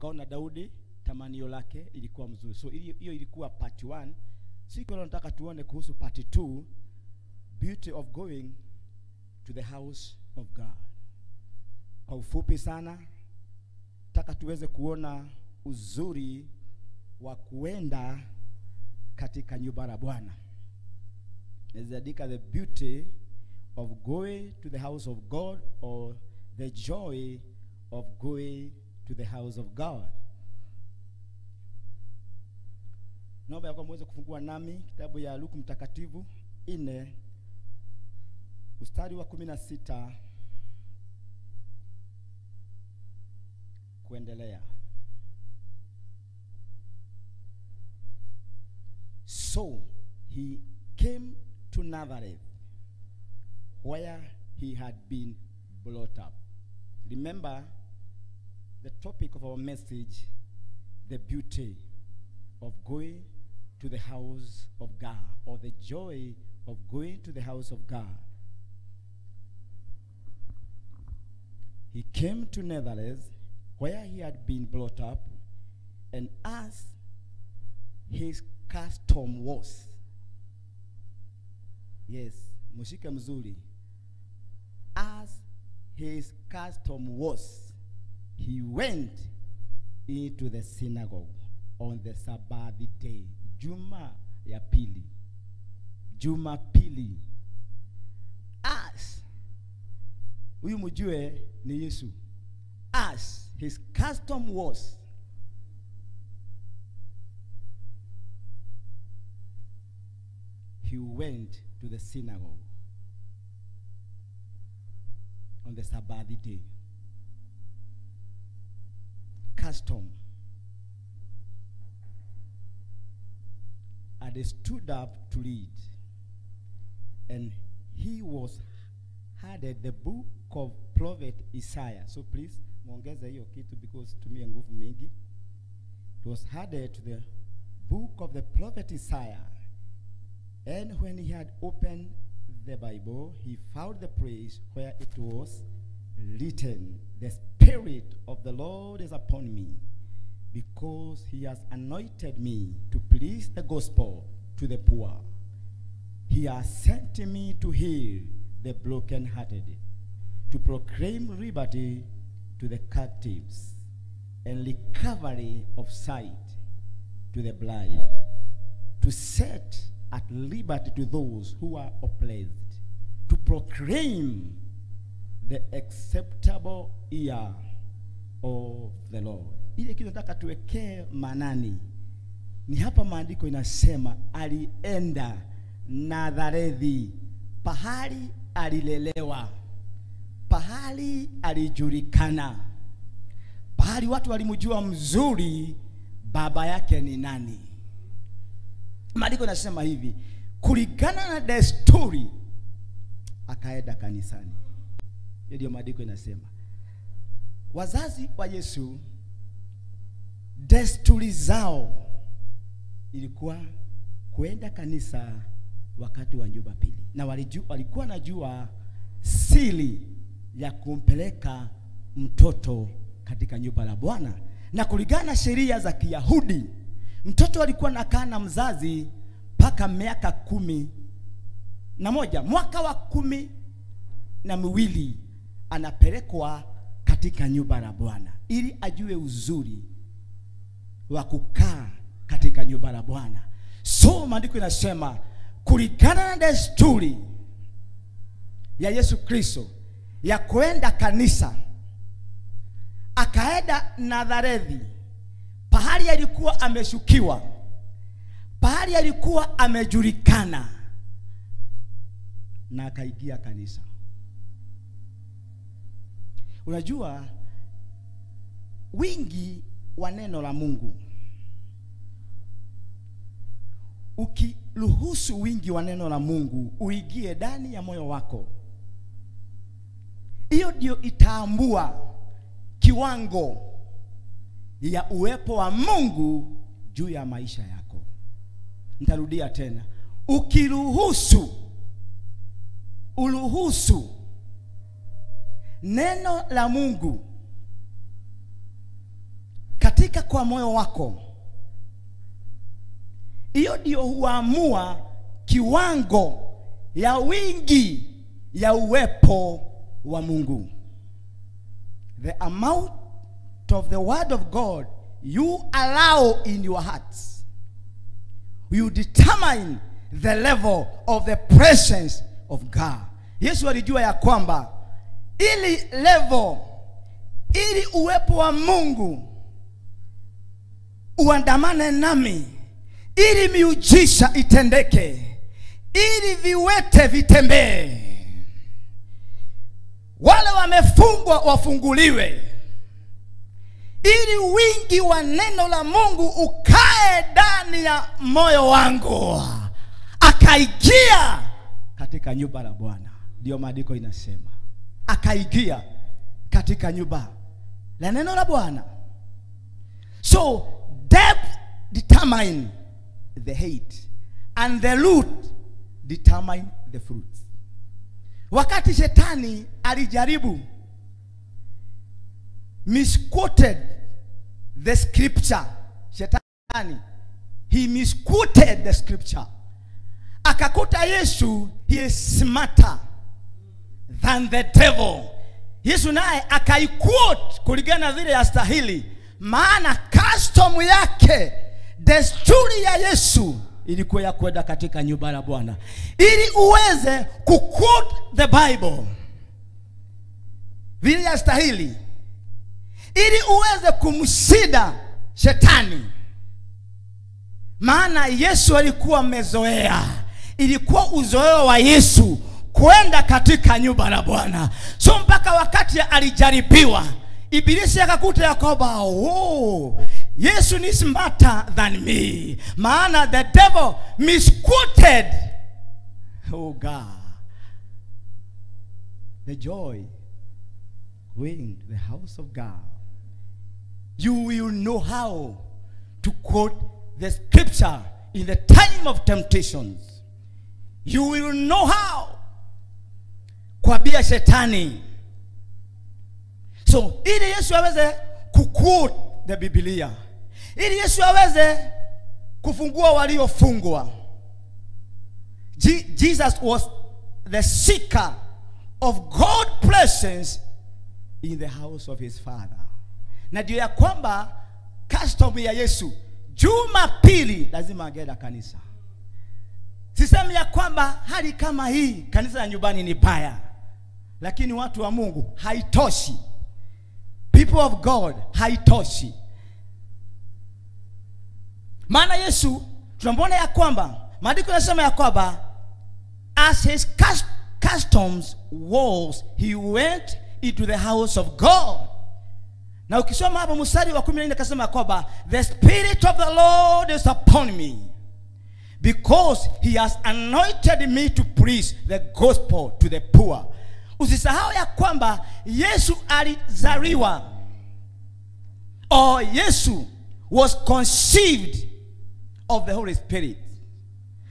tukaona Daudi tamanio lake ilikuwa mzuri. So hiyo ilikuwa part 1. Siku leo nataka tuone kuhusu part 2, beauty of going to the house of God. Kwa ufupi sana, nataka tuweze kuona uzuri wa kuenda katika nyumba la Bwana. Naziandika the beauty of going to the house of God or the joy of going to the house of God. Naomba ya kwamba muweze kufungua nami kitabu ya Luku mtakatifu nne mstari wa kumi na sita kuendelea. So he came to Nazareth where he had been brought up. Remember the topic of our message the beauty of going to the house of God or the joy of going to the house of God. He came to Netherlands, where he had been brought up, and as his custom was, yes, mushike mzuri, as his custom was, he went into the synagogue on the Sabbath day, Juma ya pili, Juma pili. As huyu mjue ni Yesu. As his custom was, he went to the synagogue on the Sabbath day. Custom. And they stood up to read. And he was handed the book of prophet Isaiah. So please, muongeze hiyo kitu because tumie nguvu mingi. He was handed to the book of the prophet Isaiah. And when he had opened the Bible, he found the place where it was written, The Spirit of the Lord is upon me, because he has anointed me to preach the gospel to the poor. He has sent me to heal the brokenhearted, to proclaim liberty to the captives, and recovery of sight to the blind, to set at liberty to those who are oppressed, to proclaim the acceptable year of the Lord. Ile kitu nataka tuwekee manani ni hapa, maandiko inasema alienda Nazareti, pahali alilelewa, pahali alijulikana, pahali watu walimjua mzuri baba yake ni nani. Maandiko inasema hivi, kulingana na desturi akaenda kanisani. Hiyo ndio maandiko inasema. Wazazi wa Yesu desturi zao ilikuwa kwenda kanisa wakati wa Jumapili, na waliju, walikuwa najua siri ya kumpeleka mtoto katika nyumba la Bwana, na kulingana na sheria za Kiyahudi mtoto alikuwa nakaa na mzazi mpaka miaka kumi na moja. Mwaka wa kumi na miwili anapelekwa katika nyumba la Bwana ili ajue uzuri wa kukaa katika nyumba la Bwana. So maandiko inasema kulingana na desturi ya Yesu Kristo ya kwenda kanisa, akaenda Nazareti pahali alikuwa ameshukiwa, pahali alikuwa amejulikana, na akaingia kanisa. Unajua wingi wa neno la Mungu, ukiruhusu wingi wa neno la Mungu uingie ndani ya moyo wako, hiyo ndio itaambua kiwango ya uwepo wa Mungu juu ya maisha yako. Nitarudia tena, ukiruhusu, uruhusu neno la Mungu katika kwa moyo wako hiyo ndio huamua kiwango ya wingi ya uwepo wa mungu. The amount of the word of god you allow in your hearts you determine the level of the presence of god. Yesu alijua ya kwamba ili level ili uwepo wa mungu uandamane nami ili miujisha itendeke ili viwete vitembee. Wale wamefungwa wafunguliwe ili wingi wa neno la mungu ukae ndani ya moyo wangu akaingia katika nyumba la bwana. Ndiyo maandiko inasema akaingia katika nyumba la neno la bwana. So depth determine the hate and the root determine the fruit. Wakati shetani alijaribu misquoted the scripture shetani he misquoted the scripture. Akakuta yesu he is smarter than the devil. Yesu naye akaiquote kulingana vile ya stahili, maana custom yake desturi ya yesu ilikuwa ya kwenda katika nyumba ya bwana. Ili uweze kuquote the bible. Vile ya stahili, ili uweze kumshida shetani. Maana yesu alikuwa amezoea. Ilikuwa uzoeo wa yesu kwenda katika nyumba la bwana. So mpaka wakati alijaribiwa ibilisi akakuta ya kwamba oh, yesu ni smarter than me. Maana the devil misquoted. Oh god. The joy going the house of god. You will know how to quote the scripture in the time of temptations. You will know how kuambia shetani. So ili yesu aweze kuquote the biblia ili yesu aweze kufungua waliofungwa Je- jesus was the seeker of god presence in the house of his father. Na ndio ya kwamba custom ya yesu jumapili lazima agenda kanisa. Sisemi ya kwamba hali kama hii kanisa la nyumbani ni baya lakini watu wa mungu haitoshi. People of god haitoshi. Maana yesu tunamwona ya kwamba maandiko yanasema ya kwamba as his customs was he went into the house of god. Na ukisoma hapo mstari wa kumi na nne akasema kwamba the spirit of the lord is upon me because he has anointed me to preach the gospel to the poor usisahau ya kwamba yesu alizaliwa. Or yesu was conceived of the holy spirit.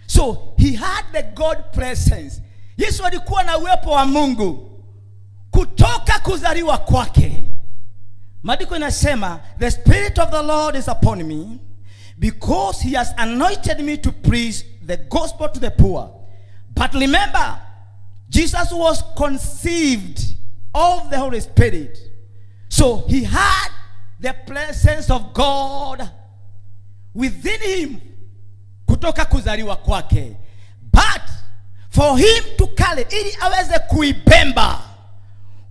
So he had the god presence. Yesu alikuwa na uwepo wa mungu. Kutoka kuzaliwa kwake. Maandiko inasema the spirit of the lord is upon me because he has anointed me to preach the gospel to the poor. But remember jesus was conceived of the holy spirit. So he had the presence of god within him kutoka kuzaliwa kwake. But for him to carry ili aweze kuibemba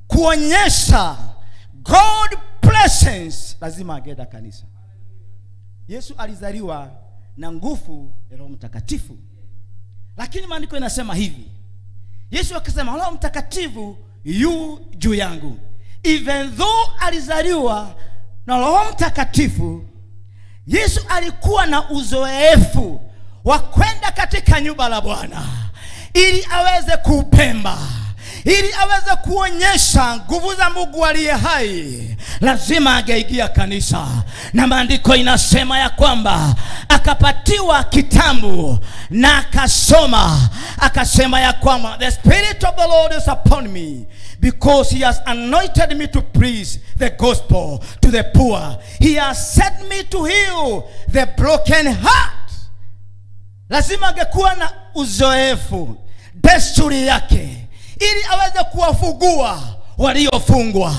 kuonyesha god presence lazima ageda kanisa. Yesu alizaliwa na nguvu ya roho mtakatifu. Lakini maandiko inasema hivi yesu akasema roho mtakatifu yu juu yangu. Even though alizaliwa na roho mtakatifu yesu alikuwa na uzoefu wa kwenda katika nyumba la bwana ili aweze kupemba ili aweze kuonyesha nguvu za mungu aliye hai lazima angeingia kanisa. Na maandiko inasema ya kwamba akapatiwa kitabu na akasoma akasema ya kwamba the spirit of the lord is upon me because he has anointed me to preach the gospel to the poor. He has sent me to heal the broken heart. Lazima angekuwa na uzoefu desturi yake ili aweze kuwafugua waliofungwa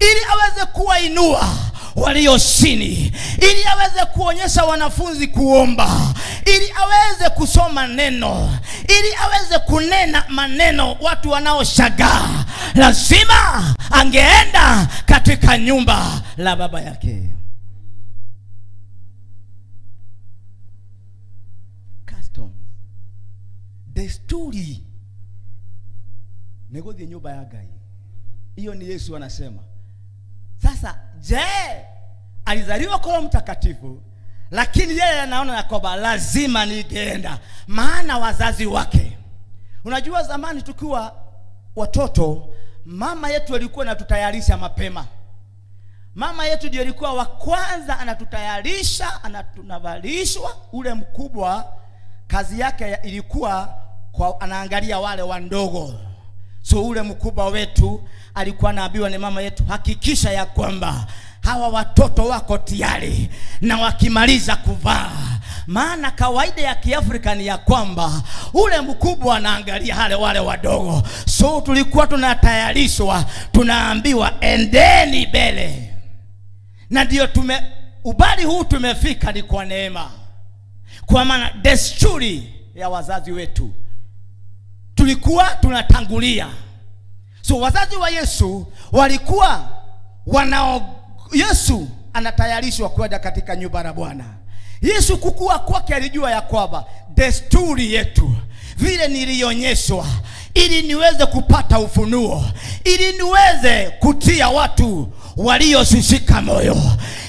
ili aweze kuwainua walio chini ili aweze kuonyesha wanafunzi kuomba ili aweze kusoma neno ili aweze kunena maneno watu wanaoshagaa. Lazima angeenda katika nyumba la baba yake. Custom. desturi nĩgũthiĩ nyũmba ya ngai. Hiyo ni yesu anasema. Sasa je alizaliwa kwa mtakatifu lakini yeye anaona ya kwamba lazima ningeenda. Maana wazazi wake. Unajua zamani tukiwa watoto mama yetu alikuwa anatutayarisha mapema. Mama yetu ndio alikuwa wa kwanza anatutayarisha anatunavalishwa ule mkubwa. Kazi yake ilikuwa kwa anaangalia wale wandogo so ule mkubwa wetu alikuwa anaambiwa ni mama yetu hakikisha ya kwamba hawa watoto wako tayari na wakimaliza kuvaa. Maana kawaida ya kiafrika ni ya kwamba ule mkubwa anaangalia hale wale wadogo. So tulikuwa tunatayarishwa tunaambiwa endeni mbele. Na ndio tume ubali huu tumefika ni kwa neema. Kwa maana desturi ya wazazi wetu tulikuwa tunatangulia. So wazazi wa yesu walikuwa wanao yesu anatayarishwa kwenda katika nyumba la bwana. Yesu kukua kwake alijua ya kwamba desturi yetu vile nilionyeshwa ili niweze kupata ufunuo ili niweze kutia watu walioshishika moyo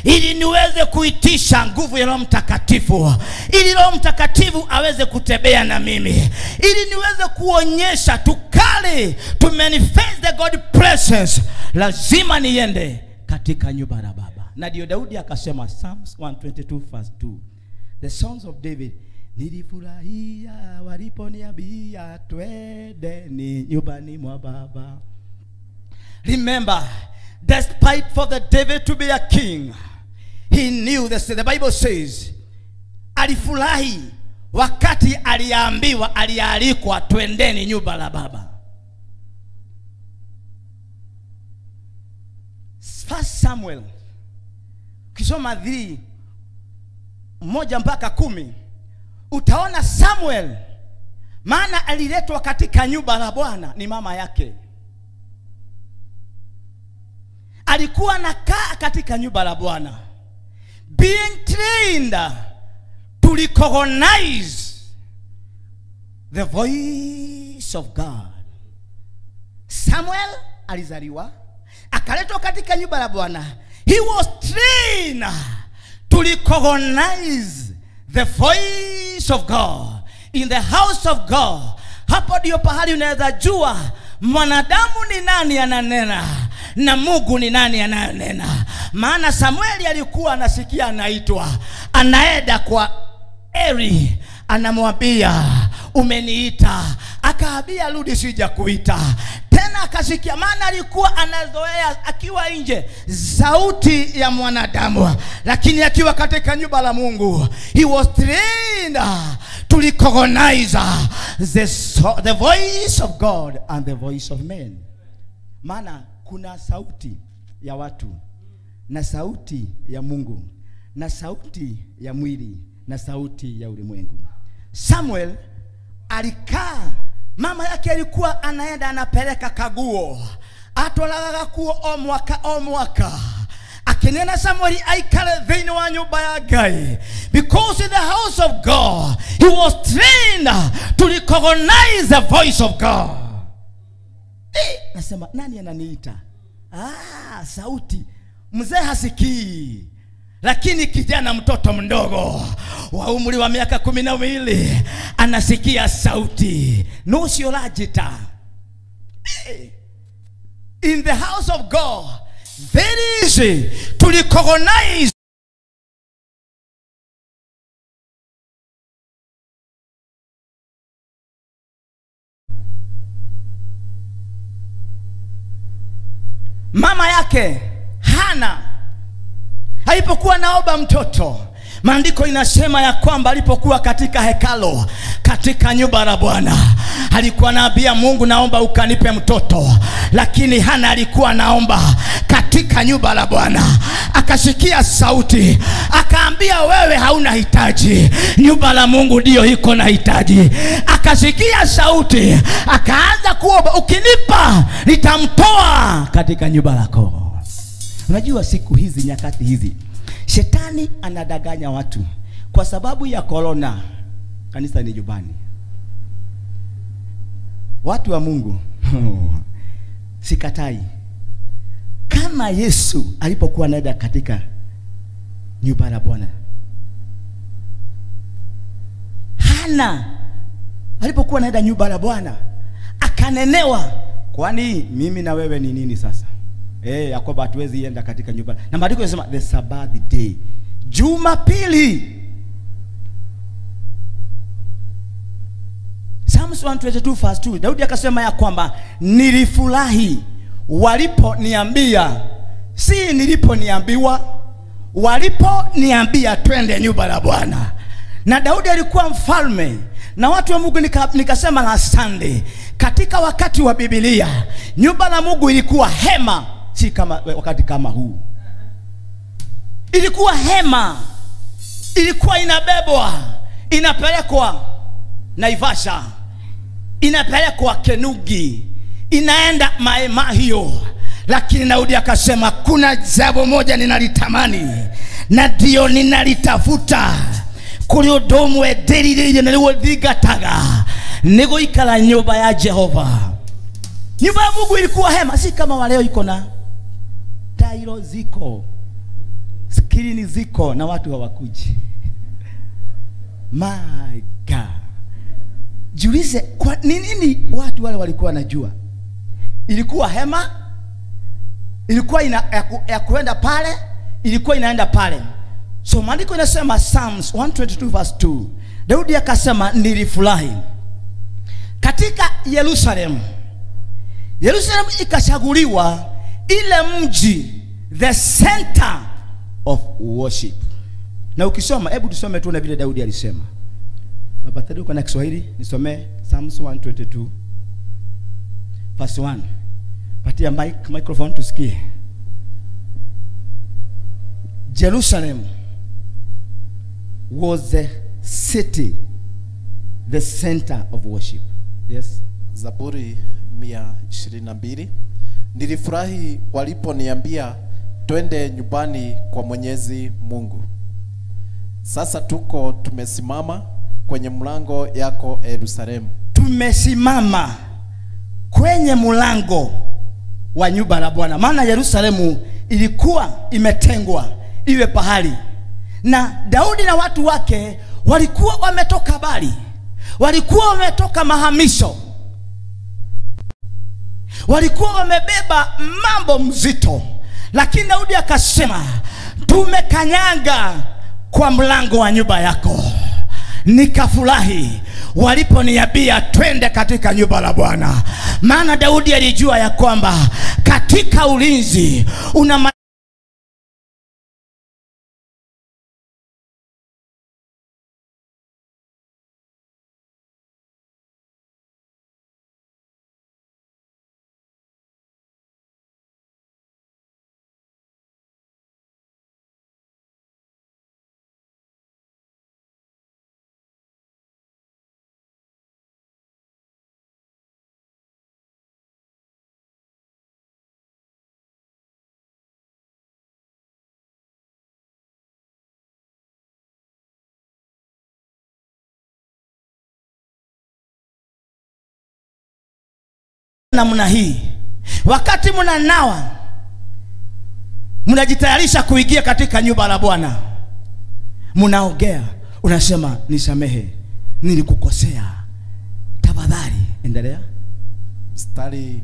ili niweze kuitisha nguvu ya roho mtakatifu ili roho mtakatifu aweze kutembea na mimi ili niweze kuonyesha tukale to manifest the god presence lazima niende katika nyumba ya baba. Na ndio daudi akasema psalms 122 verse 2 the sons of david nilifurahia waliponiambia twendeni nyumbani mwa baba. Remember despite for the david to be a king he knew this, the bible says alifurahi wakati aliambiwa alialikwa twendeni nyumba la baba. First samuel ukisoma dhii moja mpaka kumi utaona samuel maana aliletwa katika nyumba la bwana ni mama yake alikuwa nakaa katika nyumba la bwana. Being trained to recognize the voice of god. Samuel alizaliwa akaletwa katika nyumba la bwana. He was trained to recognize the voice of god in the house of god. Hapo ndio pahali unaweza jua mwanadamu ni nani ananena na mungu ni nani anayonena maana samueli alikuwa anasikia anaitwa anaenda kwa Eli, anamwambia umeniita. Akaambia rudi sija kuita tena akasikia maana alikuwa anazoea akiwa nje sauti ya mwanadamu lakini akiwa katika nyumba la mungu he was trained to recognize the, the voice of god and the voice of men. Maana kuna sauti ya watu na sauti ya mungu na sauti ya mwili na sauti ya ulimwengu. Samuel alikaa mama yake alikuwa anaenda anapeleka kaguo atwaraga kuo o mwaka o mwaka. Akinena samueli aikale thĩinĩ wa nyũmba ya ngai. Because in the house of god he was trained to recognize the voice of god eh, nasema nani ananiita? Ah, sauti. Mzee hasikii. Lakini kijana mtoto mdogo wa umri wa miaka kumi na mbili anasikia sauti. Nusiolajita say in the house of God, very easy. To recognize mama yake Hana. Alipokuwa naomba mtoto maandiko inasema ya kwamba alipokuwa katika hekalo katika nyumba la bwana alikuwa anaambia mungu naomba ukanipe mtoto. Lakini hana alikuwa naomba katika nyumba la bwana. Akasikia sauti akaambia wewe hauna hitaji. Nyumba la mungu ndiyo iko na hitaji. Akasikia sauti akaanza kuomba ukinipa nitamtoa katika nyumba lako unajua siku hizi nyakati hizi shetani anadanganya watu kwa sababu ya korona kanisa ni nyumbani. Watu wa mungu sikatai. Kama yesu alipokuwa naenda katika nyumba la bwana hana alipokuwa naenda nyumba la bwana akanenewa kwani mimi na wewe ni nini sasa Eh, ya kwamba hatuwezi enda katika nyumba. Na maandiko yanasema the sabbath day. Jumapili. Psalms 122 verse 2 Daudi akasema ya kwamba nilifurahi waliponiambia si niliponiambiwa waliponiambia twende nyumba la Bwana. Na Daudi alikuwa mfalme na watu wa Mungu nika, nikasema na asante katika wakati wa Biblia nyumba la Mungu ilikuwa hema si kama wakati kama huu. Ilikuwa hema. Ilikuwa inabebwa. Inapelekwa naivasha. Inapelekwa kenugi. Inaenda maemahio lakini daudi akasema kuna jambo moja ninalitamani na ndio ninalitafuta. Kuri undu umwe ndĩrirĩirie na nĩguo thingataga gũikara nyũmba ya jehova. Nyumba ya mungu ilikuwa hema si kama waleo iko na tairo ziko. Skrini ziko na watu hawakuji. My god. Jiulize kwa ni nini watu wale walikuwa wanajua? Ilikuwa hema? Ilikuwa ina, ya, ku, ya kuenda pale? Ilikuwa inaenda pale. So maandiko inasema psalms 122 verse 2 daudi akasema nilifurahi. Katika yerusalemu yerusalemu ikachaguliwa ile mji the center of worship. Na ukisoma hebu tusome tu na vile daudi alisema. Baba tadi uko na kiswahili? Nisome psalms 122 verse 1 patia mic, microphone tusikie. Jerusalem was the city the center of worship. Yes. Zaburi mia ishirini na mbili. Nilifurahi waliponiambia twende nyumbani kwa Mwenyezi Mungu. Sasa tuko tumesimama kwenye mlango yako Yerusalemu. tumesimama kwenye mlango wa nyumba la Bwana, maana Yerusalemu ilikuwa imetengwa iwe pahali, na Daudi na watu wake walikuwa wametoka bali, walikuwa wametoka mahamisho, walikuwa wamebeba mambo mzito, lakini Daudi akasema, tumekanyaga kwa mlango wa nyumba yako. Nikafurahi waliponiambia twende katika nyumba la Bwana, maana Daudi alijua ya kwamba katika ulinzi una namna hii, wakati mnanawa mnajitayarisha kuingia katika nyumba la Bwana, mnaogea, unasema nisamehe, nilikukosea, tafadhali endelea. Mstari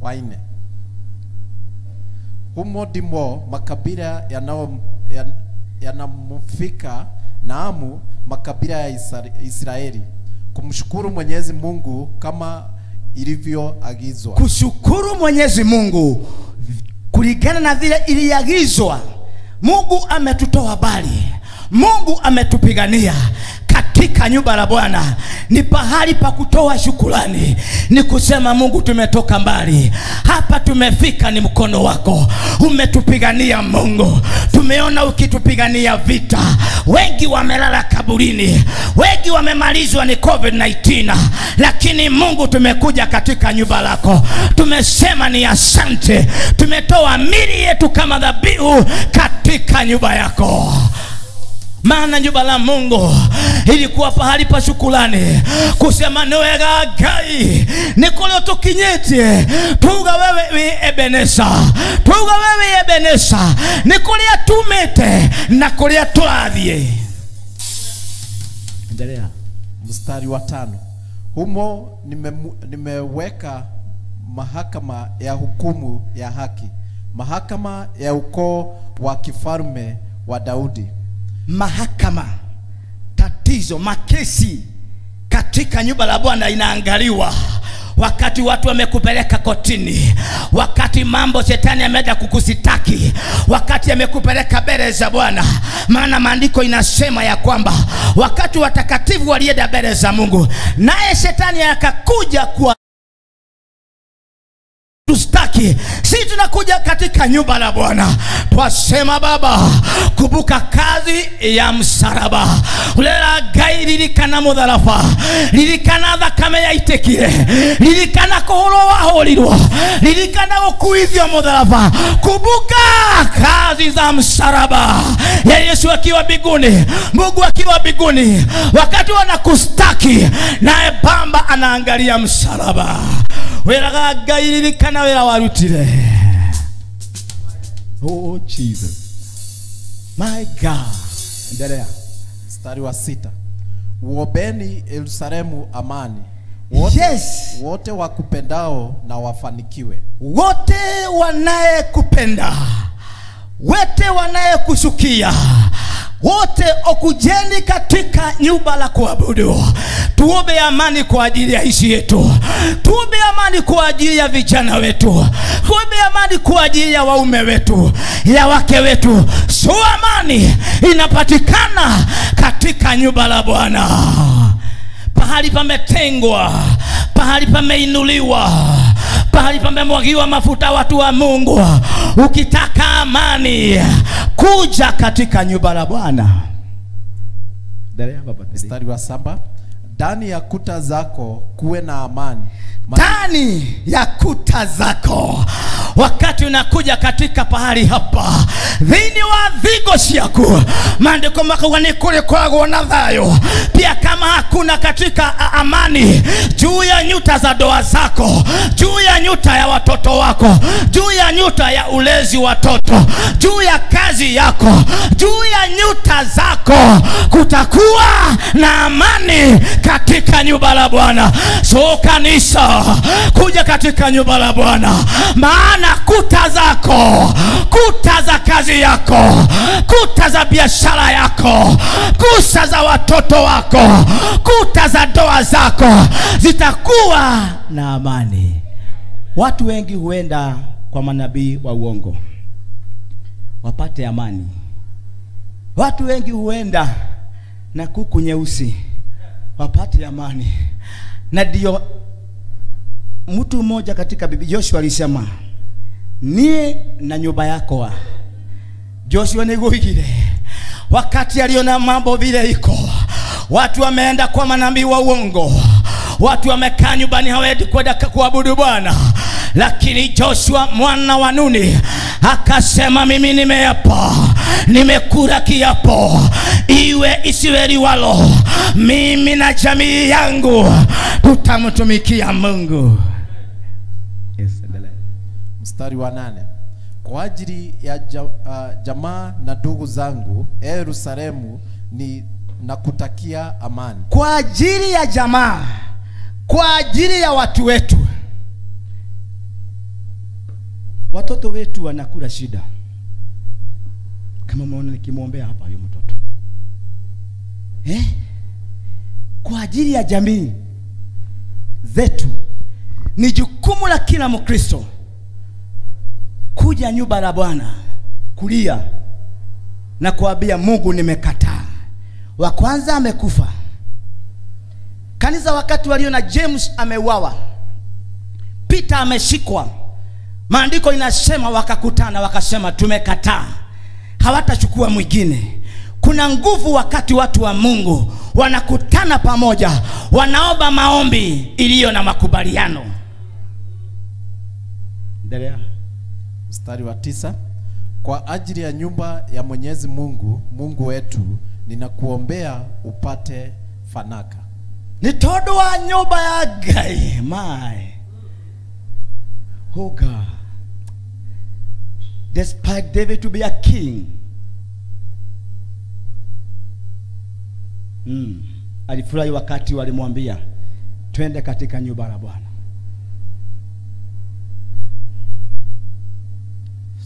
wa nne. Humo ndimo makabila yanamfika naamu makabila ya Israeli kumshukuru Mwenyezi Mungu kama ilivyoagizwa. kushukuru Mwenyezi Mungu kulingana na vile iliagizwa. Mungu ametutoa bali, Mungu ametupigania katika nyumba la Bwana. Ni pahali pa kutoa shukurani, ni kusema Mungu, tumetoka mbali, hapa tumefika, ni mkono wako. Umetupigania. Mungu, tumeona ukitupigania vita. Wengi wamelala kaburini, wengi wamemalizwa ni COVID-19, lakini Mungu, tumekuja katika nyumba lako, tumesema ni asante, tumetoa mili yetu kama dhabihu katika nyumba yako maana nyumba la Mungu ilikuwa pahali pa shukulani, kusema ni gai nikolo nikulio tukinyite tuga wewe wi Ebenesa, tuga wewe Ebenesa nikulia tumite na kulia turathie. Endelea. mstari wa tano. Humo nime, nimeweka mahakama ya hukumu ya haki. Mahakama ya ukoo wa kifalme wa Daudi mahakama, tatizo, makesi katika nyumba la Bwana inaangaliwa wakati watu wamekupeleka kotini, wakati mambo shetani ameenda kukusitaki, wakati amekupeleka mbele za Bwana. Maana maandiko inasema ya kwamba wakati watakatifu walienda mbele za Mungu, naye shetani akakuja kuwa tustaki si tunakuja katika nyumba la Bwana. Twasema, Baba, kumbuka kazi ya msalaba. Ulela gai ririkana mutharafa ririkana thakame yaitikire ririkana kuhurwo wahurirwo ririkana gukuithio mutharaba kumbuka kazi za msalaba. Ya Yesu akiwa mbinguni, Mungu akiwa mbinguni, wakati wanakustaki naye pamba anaangalia msalaba. Weraga ngai ririkana wera warutire oh jesus. My god. Endelea. Mstari wa sita. Uombeni Yerusalemu amani. Wote, Yes. wote wakupendao na wafanikiwe. Wote wanayekupenda. Wote wanayekusukia wote okujeni katika nyumba la kuabudu. Tuombe amani kwa ajili ya nchi yetu. Tuombe amani kwa ajili ya vijana wetu. Tuombe amani kwa ajili ya waume wetu ya wake wetu. So amani inapatikana katika nyumba la bwana pahali pametengwa pahali pameinuliwa pahali pamemwagiwa mafuta watu wa mungu. Ukitaka amani kuja katika nyumba la bwana. Mstari wa saba ndani ya kuta zako kuwe na amani. Ma- ndani ya kuta zako wakati unakuja katika pahali hapa dhini wa thingo ciaku. Maandĩko makauga nĩ kũrĩkoragwo na thayo. Pia kama hakuna katika amani juu ya nyuta za doa zako juu ya nyuta ya watoto wako juu ya nyuta ya ulezi watoto juu ya kazi yako juu ya nyuta zako kutakuwa na amani katika nyumba la bwana. So kanisa kuja katika nyumba la bwana. Maana kuta zako kuta za kazi yako kuta za biashara yako kuta za watoto wako kuta za ndoa zako zitakuwa na amani. Watu wengi huenda kwa manabii wa uongo wapate amani. Watu wengi huenda na kuku nyeusi wapate amani. Na ndio mtu mmoja katika bibi joshua alisema niye na nyumba yakwa. Joshua niguigire wakati aliona mambo vile iko watu wameenda kwa manabii wa uongo. Watu wamekaa nyumbani hawaendi kwenda kuabudu bwana. Lakini joshua mwana wa nuni akasema mimi nimeapa nimekura kiapo. Iwe isiwe liwalo. Mimi na jamii yangu tutamtumikia mungu. Mstari wa nane. Kwa ajili ya ja, jamaa na ndugu zangu Yerusalemu ni nakutakia amani. Kwa ajili ya jamaa kwa ajili ya watu wetu. Watoto wetu wanakula shida. Kama umeona nikimwombea hapa huyo mtoto. Eh? kwa ajili ya jamii zetu ni jukumu la kila mkristo kuja nyumba la bwana kulia na kuambia mungu nimekataa. Wa kwanza amekufa. Kanisa wakati walio na james ameuawa. Peter ameshikwa. Maandiko inasema wakakutana wakasema tumekataa. Hawatachukua mwingine. Kuna nguvu wakati watu wa mungu wanakutana pamoja wanaomba maombi iliyo na makubaliano. Endelea mstari wa tisa kwa ajili ya nyumba ya mwenyezi mungu mungu wetu ninakuombea upate fanaka. Ni tondũ wa nyumba ya ngai my. Oh god. Despite david to be a king. Mm. alifurahi wakati walimwambia twende katika nyumba la bwana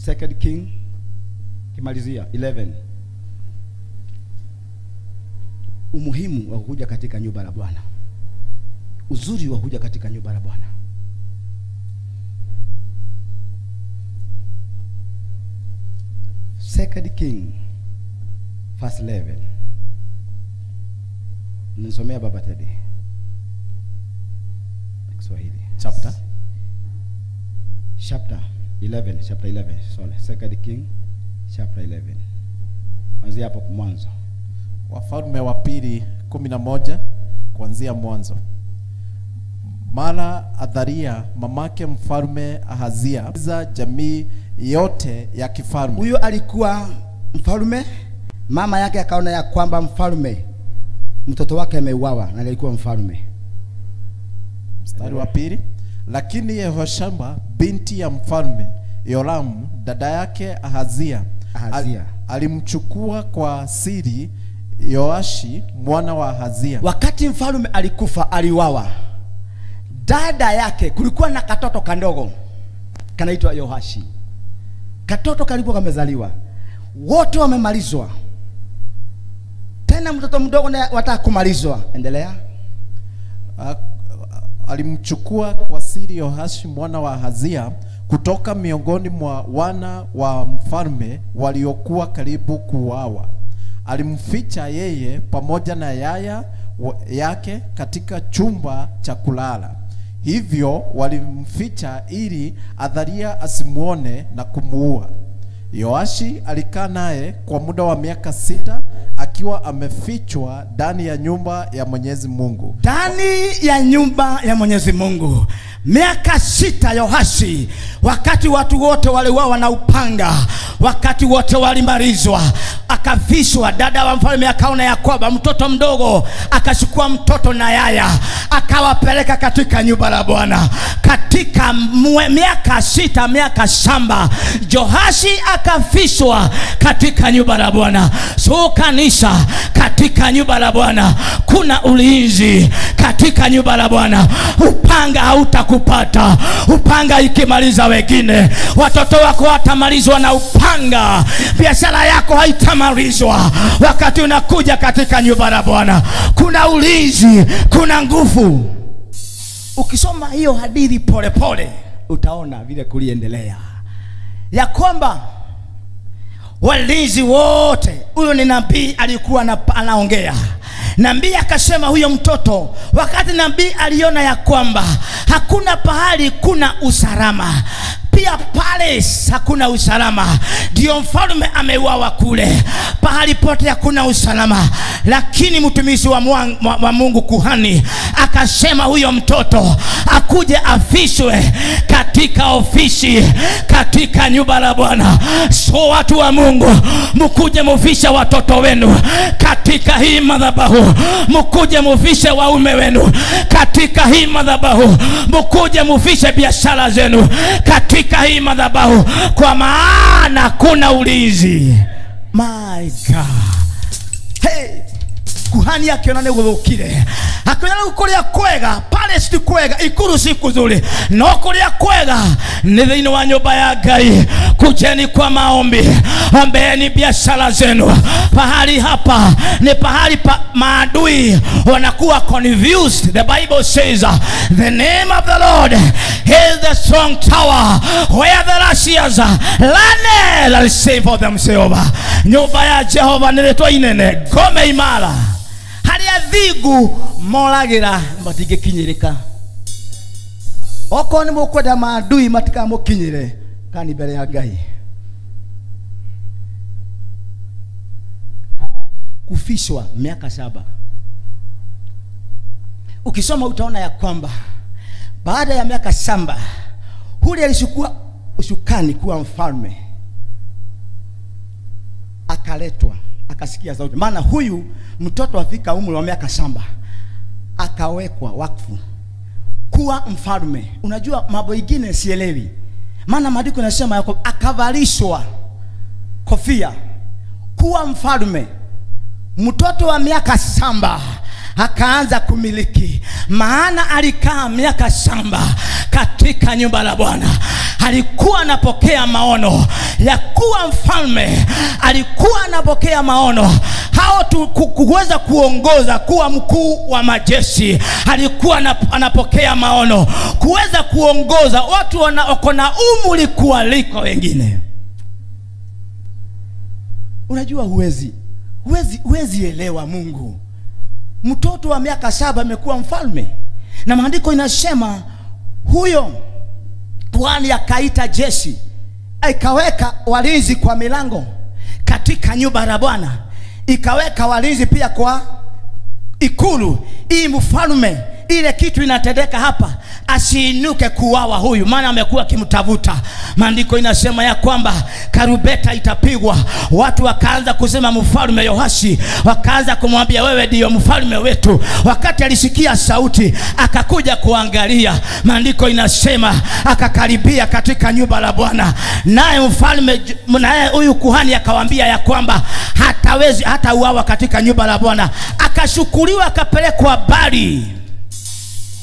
second king kimalizia 11 umuhimu wa kuja katika nyumba la bwana. Uzuri wa kuja katika nyumba la bwana. Second king verse 11 nisomea baba tedi kiswahili. Chapter? Chapter 11 chapter 11 sorry. Second king chapter 11 kuanzia hapo mwanzo. Wafalme wa pili kumi na moja kuanzia mwanzo. Mara adharia mamake mfalme ahazia za jamii yote ya kifalme. Huyo alikuwa mfalme, mama yake akaona ya kwamba mfalme mtoto wake ameuawa na alikuwa mfalme. mstari wa pili lakini yehoshamba binti ya mfalme yoramu dada yake ahazia Ahazia. al- alimchukua kwa siri yoashi mwana wa ahazia. Wakati mfalme alikufa aliwawa dada yake kulikuwa na katoto kandogo kanaitwa Yoashi, katoto kalipo kamezaliwa. Wote wamemalizwa. Tena mtoto mdogo naye wataka kumalizwa. Endelea. A- alimchukua kwa siri Yoashi mwana wa Hazia kutoka miongoni mwa wana wa mfalme waliokuwa karibu kuuawa. Alimficha yeye pamoja na yaya yake katika chumba cha kulala. Hivyo walimficha ili Adharia asimuone na kumuua. Yoashi alikaa naye kwa muda wa miaka sita akiwa amefichwa ndani ya nyumba ya Mwenyezi Mungu. ndani ya nyumba ya mwenyezi mungu miaka sita yohashi wakati watu wote waliuawa na upanga wakati wote walimalizwa akavishwa. Dada wa mfalme akaona ya kwamba mtoto mdogo akachukua mtoto na yaya akawapeleka katika nyumba la bwana. Katika miaka sita miaka shamba johashi akafishwa katika nyumba la bwana. So kanisa katika nyumba la bwana kuna ulinzi katika nyumba la bwana upanga hautakupata upanga ikimaliza wengine. Watoto wako watamalizwa na upanga. Biashara yako haitamalizwa. Wakati unakuja katika nyumba la bwana kuna ulinzi kuna nguvu. Ukisoma hiyo hadithi polepole utaona vile kuliendelea. Ya kwamba walinzi wote huyo ni nabii alikuwa anaongea nabii akasema huyo mtoto wakati nabii aliona ya kwamba hakuna pahali kuna usalama pia pale hakuna usalama. Ndio mfalme ameuawa kule. Pahali pote hakuna usalama. Lakini mtumishi wa, wa, wa mungu kuhani akasema huyo mtoto akuje afishwe katika ofisi katika nyumba la bwana. So watu wa mungu mkuje mufishe watoto wenu katika hii madhabahu. Mkuje mufishe waume wenu katika hii madhabahu. Mkuje mufishe biashara zenu katika hii madhabahu kwa maana kuna ulinzi. My god. Hey kuhani akiona nä gå thå kire akiona rä u kå rä kwega ti kwega ikuru si kuzuri no kå kwega nä thä inä wa nyå ya ngai. Kujeni kwa maombi. Ombeeni biashara zenu. Pahali hapa ni pahali pa maadui. Wanakuwa confused the bible says the name of the lord is the strong tower where the Russians uh, landed. And save for themselves nyumba ya jehova nä inene ngome imara harä a thingu moragä ra matingä kinyä rä ka okorwo nä må kwenda mandui matikamå kinyä re kani mbere ya ngai. Kufishwa miaka saba. Ukisoma utaona ya kwamba baada ya miaka saba huli alishukua usukani kuwa mfalme akaletwa akasikia sauti. Maana huyu mtoto afika umri wa miaka saba akawekwa wakfu kuwa mfalme. Unajua mambo ingine sielewi. Maana maandiko yanasema yako akavalishwa kofia kuwa mfalme. Mtoto wa miaka saba akaanza kumiliki. Maana alikaa miaka shamba katika nyumba la bwana. Alikuwa anapokea maono ya kuwa mfalme. Alikuwa anapokea maono. Hao kuweza kuongoza kuwa mkuu wa majeshi alikuwa anapokea maono. Kuweza kuongoza watu wako na umri kuwaliko wengine. Unajua huwezi huwezi huwezi elewa mungu mtoto wa miaka saba amekuwa mfalme. Na maandiko inasema huyo bwani akaita jeshi ikaweka walinzi kwa milango katika nyumba la bwana ikaweka walinzi pia kwa ikulu hii mfalme ile kitu inatendeka hapa asiinuke kuwawa huyu maana amekuwa akimtafuta. Maandiko inasema ya kwamba karubeta itapigwa. Watu wakaanza kusema mfalme yohashi wakaanza kumwambia wewe ndiyo mfalme wetu. Wakati alisikia sauti akakuja kuangalia. Maandiko inasema akakaribia katika nyumba la bwana. Naye mfalme naye huyu kuhani akawaambia ya kwamba hatawezi hata uawa katika nyumba la bwana. Akashukuliwa akapelekwa bali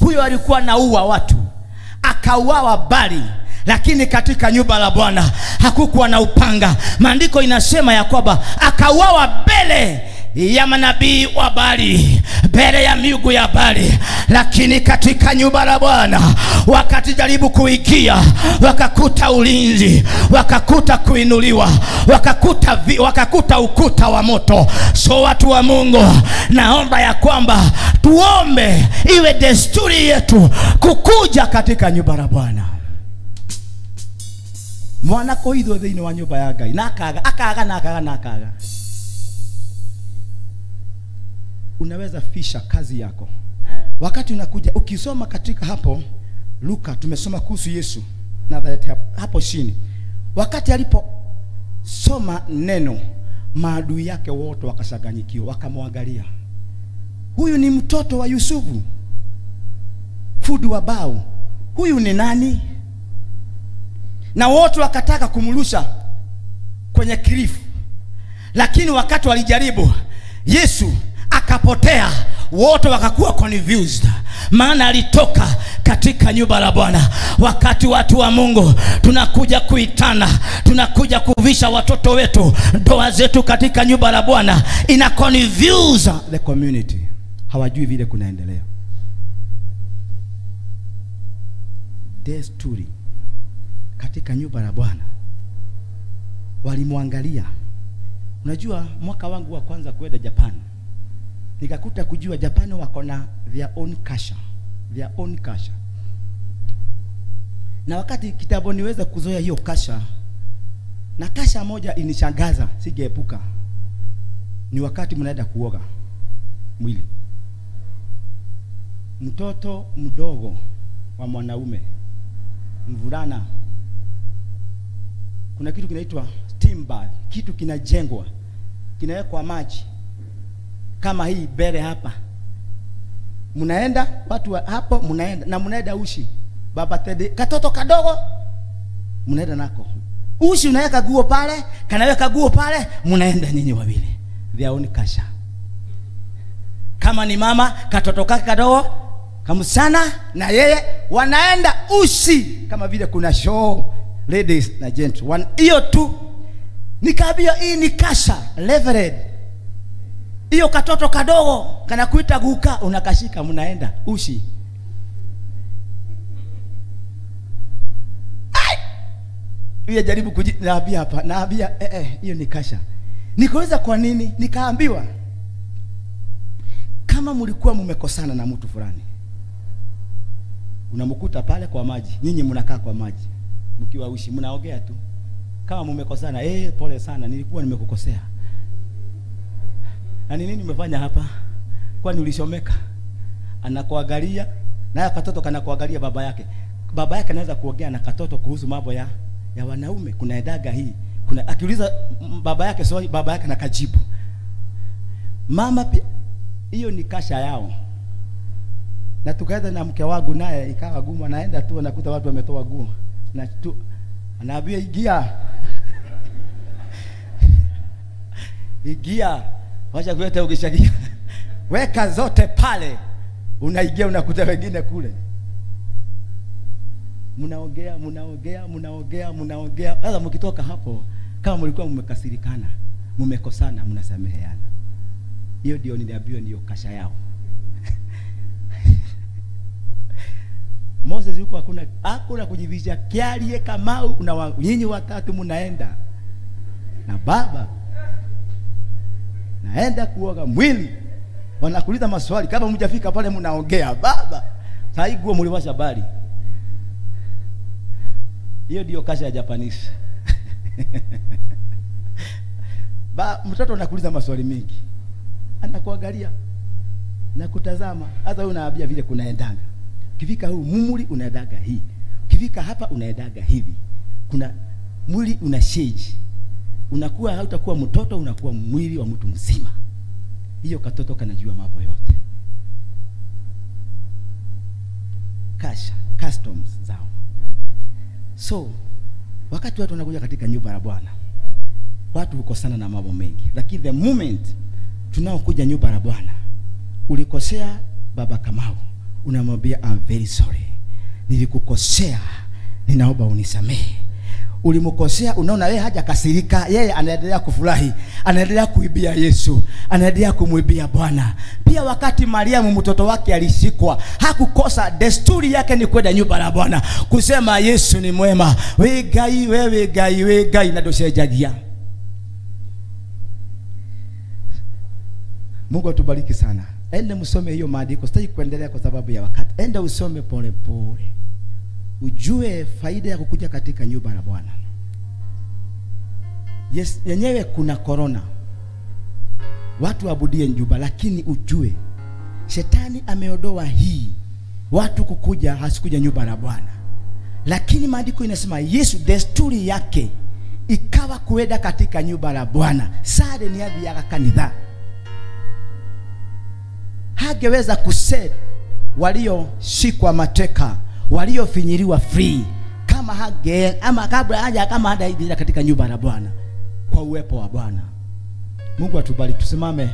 huyo alikuwa naua watu akauawa bali lakini katika nyumba la bwana hakukuwa na upanga. Maandiko inasema ya kwamba akauawa mbele ya manabii wa bali mbele ya miugu ya bali. Lakini katika nyumba la bwana wakatijaribu kuingia wakakuta ulinzi wakakuta kuinuliwa wakakuta, vi, wakakuta ukuta wa moto. So watu wa mungu naomba ya kwamba tuombe iwe desturi yetu kukuja katika nyumba la bwana. Mwana koithwo thĩinĩ wa nyumba ya ngai na akaga akaga na akaga na akaga unaweza fisha kazi yako. Wakati unakuja ukisoma katika hapo luka tumesoma kuhusu yesu Nazareti hapo- chini. Wakati aliposoma neno maadui yake wote wakashaganyikiwa wakamwangalia. Huyu ni mtoto wa yusufu. Fudu wa bao, huyu ni nani? Na wote wakataka kumrusha kwenye kirifu, lakini wakati walijaribu yesu akapotea wote wakakuwa confused. Maana alitoka katika nyumba la bwana. Wakati watu wa mungu tunakuja kuitana tunakuja kuvisha watoto wetu. Ndoa zetu katika nyumba la bwana ina confuse the community. Hawajui vile kunaendelea. Desturi katika nyumba la bwana walimwangalia. Unajua mwaka wangu wa kwanza kwenda japan nikakuta kujua japani wako na their own kasha their own kasha na wakati kitabu niweza kuzoea hiyo kasha na kasha moja inishangaza sigeepuka. Ni wakati mnaenda kuoga mwili. Mtoto mdogo wa mwanaume mvulana kuna kitu kinaitwa steam bath kitu kinajengwa kinawekwa maji kama hii mbele hapa. Mnaenda watu wa hapo mnaenda na mnaenda ushi. Baba tedi, katoto kadogo mnaenda nako. Ushi unaweka guo pale kanaweka guo pale mnaenda nyinyi wawili. Their own kasha. Kama ni mama katoto kake kadogo kamsana na yeye wanaenda ushi, kama vile kuna show ladies na gentlemen, hiyo tu. Nikaambia hii ni kasha levered hiyo katoto kadogo kanakuita guka unakashika mnaenda. Ushi. Hiyo jaribu kuji hapa naambia eh, eh, hiyo ni kasha. Nikauliza kwa nini? Nikaambiwa kama mlikuwa mmekosana na mtu fulani unamkuta pale kwa maji nyinyi mnakaa kwa maji mkiwa ushi mnaongea tu. Kama mmekosana eh pole sana nilikuwa nimekukosea na ni nini umefanya hapa? Kwani ulishomeka anakuangalia naye katoto kanakuangalia baba yake. Baba yake anaweza kuongea na katoto kuhusu mambo ya ya wanaume. Kuna edaga hii. Kuna akiuliza baba yake swali baba yake nakajibu mama pia hiyo ni kasha yao. Na tukaenda na mke wangu naye ikawa gumu. Anaenda tu anakuta watu wametoa guo na tu anaambia ingia ingia wacha kuleta ukishagia weka zote pale. Unaigia unakuta wengine kule. Mnaongea mnaongea mnaongea mnaongea. Sasa mkitoka hapo kama mlikuwa mmekasirikana mmekosana mnasameheana. Hiyo ndio niliambiwa ndiyo kasha yao. Moses yuko hakuna hakuna kujivisha. Kialie kamau na nyinyi watatu mnaenda. Na baba naenda kuoga mwili. Wanakuuliza maswali kama mjafika pale mnaongea baba saiguo mliwasha bali hiyo ndio kasha ya Japanese. Ba mtoto anakuuliza maswali mengi anakuangalia na kutazama hata wewe unaambia vile kunaendanga ukifika huu mumuli unaendaga hii. Ukifika hapa unaendaga hivi. Kuna mwili una shage unakuwa hautakuwa mtoto unakuwa mwili wa mtu mzima. Hiyo katoto kanajua mambo yote. Kasha customs zao. So wakati watu wanakuja katika nyumba ya bwana watu hukosana na mambo mengi. Lakini the moment tunaokuja nyumba ya bwana ulikosea baba kamau. Unamwambia I'm very sorry. Nilikukosea. Ninaomba unisamehe ulimkosea unaona yeye hajakasirika yeye anaendelea kufurahi anaendelea kuibia yesu anaendelea kumwibia bwana. Pia wakati mariamu mtoto wake alishikwa hakukosa desturi yake ni kwenda nyumba la bwana kusema yesu ni mwema. We gai wewe gai we gai nadoshejagia mungu atubariki sana. Ende msome hiyo maandiko sitaki kuendelea kwa sababu ya wakati. Ende usome pole pole ujue faida ya kukuja katika nyumba la bwana. Yes yenyewe kuna korona watu wabudie nyumba lakini ujue shetani ameodoa hii. Watu kukuja hasikuja nyumba la bwana. Lakini maandiko inasema yesu desturi yake ikawa kuenda katika nyumba la bwana. Sare ni adhi ya kanitha Hageweza kuset walioshikwa mateka waliofinyiliwa free. Kama hage ama kabla haja kama hadaingia katika nyumba la bwana kwa uwepo wa bwana. Mungu atubariki tusimame